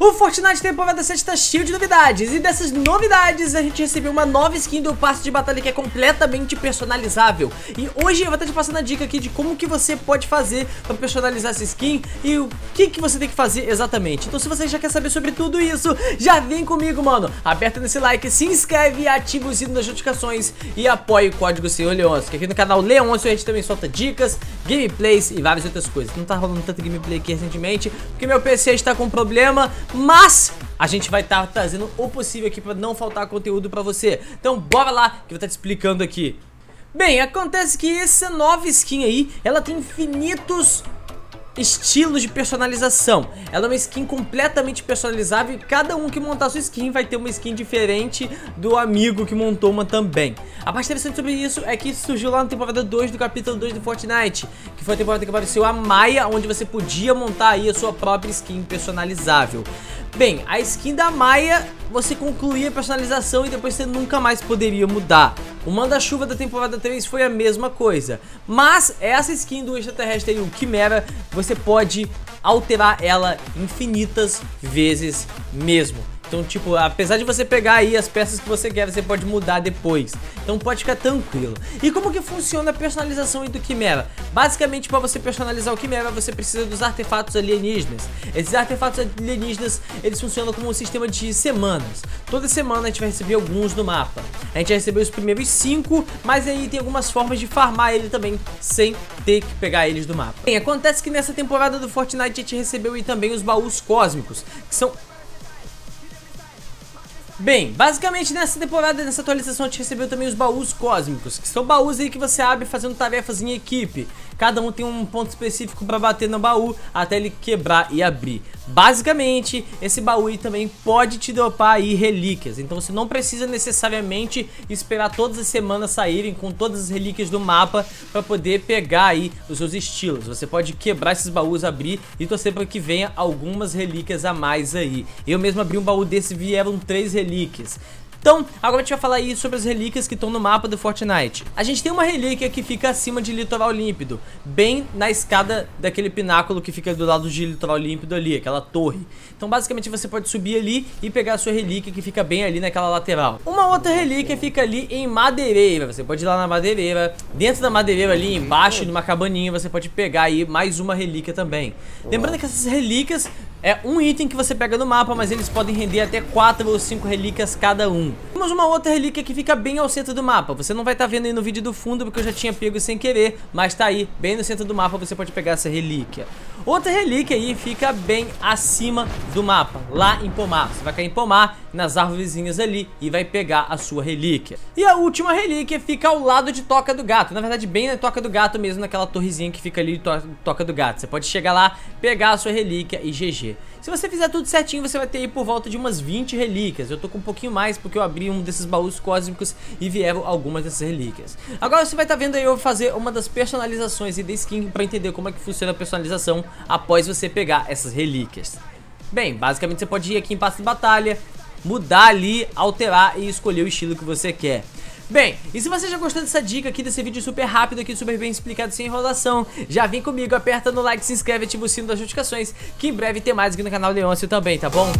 O Fortnite temporada 7 tá cheio de novidades. E dessas novidades a gente recebeu uma nova skin do passe de batalha que é completamente personalizável. E hoje eu vou estar te passando a dica aqui de como que você pode fazer para personalizar essa skin E o que que você tem que fazer exatamente. Então se você já quer saber sobre tudo isso, já vem comigo mano. Aperta nesse like, se inscreve e ativa o sino das notificações E apoie o código Senhor Leôncio Que aqui no canal Leôncio a gente também solta dicas, gameplays e várias outras coisas. Não tá rolando tanto gameplay aqui recentemente Porque meu PC está com problema mas a gente vai estar tá trazendo o possível aqui para não faltar conteúdo para você. Então bora lá que eu vou estar tá te explicando aqui. Bem, acontece que essa nova skin aí, ela tem infinitos estilos de personalização. Ela é uma skin completamente personalizável e cada um que montar sua skin vai ter uma skin diferente do amigo que montou uma também. A parte interessante sobre isso é que surgiu lá na temporada 2 do capítulo 2 do Fortnite, que foi a temporada que apareceu a Maia, onde você podia montar aí a sua própria skin personalizável. Bem, a skin da Maia, você concluía a personalização e depois você nunca mais poderia mudar. O manda-chuva da temporada 3 foi a mesma coisa. Mas essa skin do extraterrestre aí, o Quimera, você pode alterar ela infinitas vezes mesmo. Então, tipo, apesar de você pegar aí as peças que você quer, você pode mudar depois. Então pode ficar tranquilo. E como que funciona a personalização do Quimera? Basicamente, para você personalizar o Quimera, você precisa dos artefatos alienígenas. Esses artefatos alienígenas, eles funcionam como um sistema de semanas. Toda semana a gente vai receber alguns no mapa. A gente vai receber os primeiros cinco, mas aí tem algumas formas de farmar ele também, sem ter que pegar eles do mapa. Bem, acontece que nessa temporada do Fortnite a gente recebeu também os baús cósmicos, que são Bem, basicamente nessa temporada, nessa atualização a gente recebeu também os baús cósmicos Que são baús aí que você abre fazendo tarefas em equipe. Cada um tem um ponto específico para bater no baú até ele quebrar e abrir Basicamente, esse baú também pode te dropar aí relíquias. Então você não precisa necessariamente esperar todas as semanas saírem com todas as relíquias do mapa Para poder pegar aí os seus estilos. Você pode quebrar esses baús, abrir e torcer para que venha algumas relíquias a mais aí. Eu mesmo abri um baú desse e vieram três relíquias. Então, agora a gente vai falar aí sobre as relíquias que estão no mapa do Fortnite. A gente tem uma relíquia que fica acima de Litoral Límpido, bem na escada daquele pináculo que fica do lado de Litoral Límpido ali, aquela torre. Então, basicamente, você pode subir ali e pegar a sua relíquia que fica bem ali naquela lateral. Uma outra relíquia fica ali em Madeireira, você pode ir lá na Madeireira. Dentro da Madeireira ali, embaixo, numa cabaninha, você pode pegar aí mais uma relíquia também. Lembrando que essas relíquias é um item que você pega no mapa, mas eles podem render até 4 ou 5 relíquias cada um. Temos uma outra relíquia que fica bem ao centro do mapa. Você não vai estar tá vendo aí no vídeo do fundo, porque eu já tinha pego sem querer, mas tá aí, bem no centro do mapa, você pode pegar essa relíquia. Outra relíquia aí fica bem acima do mapa, lá em Pomar. Você vai cair em Pomar, nas árvorezinhas ali, e vai pegar a sua relíquia. E a última relíquia fica ao lado de Toca do Gato. Na verdade, bem na Toca do Gato mesmo, naquela torrezinha que fica ali to Toca do Gato. Você pode chegar lá, pegar a sua relíquia e GG. Se você fizer tudo certinho, você vai ter aí por volta de umas 20 relíquias. Eu tô com um pouquinho mais porque eu abri um desses baús cósmicos e vieram algumas dessas relíquias. Agora você vai estar tá vendo aí eu fazer uma das personalizações e da skin para entender como é que funciona a personalização após você pegar essas relíquias. Bem, basicamente você pode ir aqui em passo de batalha, mudar ali, alterar e escolher o estilo que você quer. Bem, e se você já gostou dessa dica aqui, desse vídeo super rápido aqui, super bem explicado, sem enrolação, já vem comigo, aperta no like, se inscreve, ativa o sino das notificações, que em breve tem mais aqui no canal Leôncio também, tá bom?